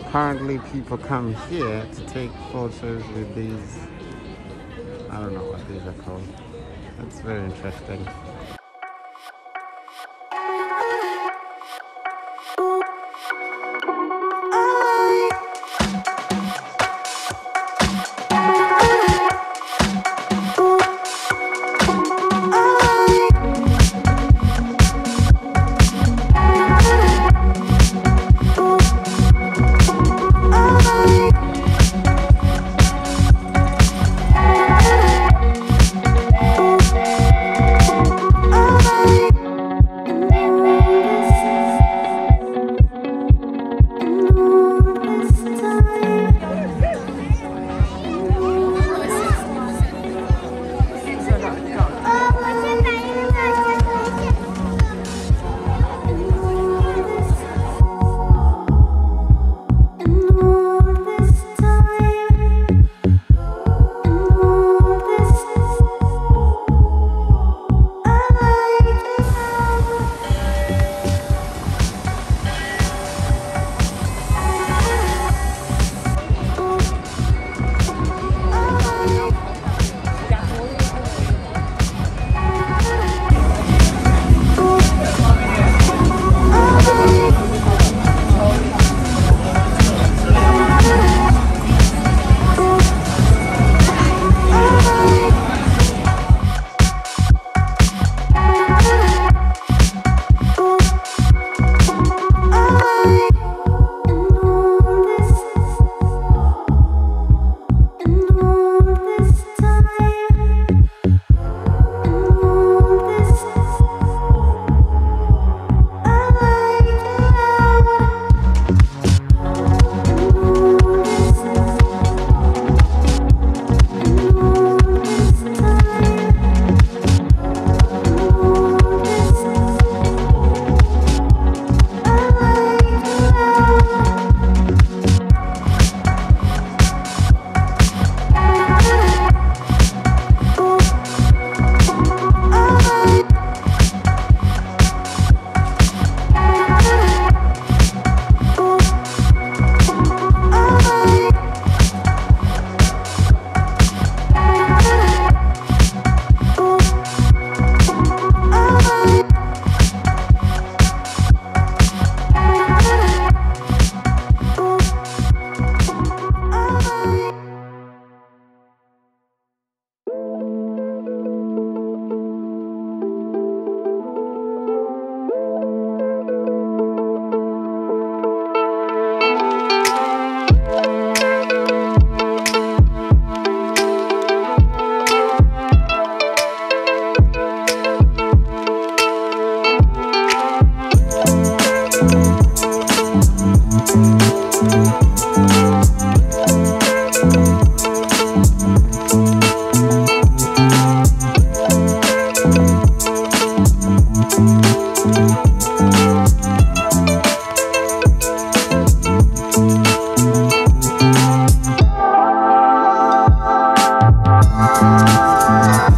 apparently people come here to take photos with these I don't know what these are called. That's very interesting. Oh